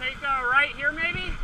Take a right here maybe?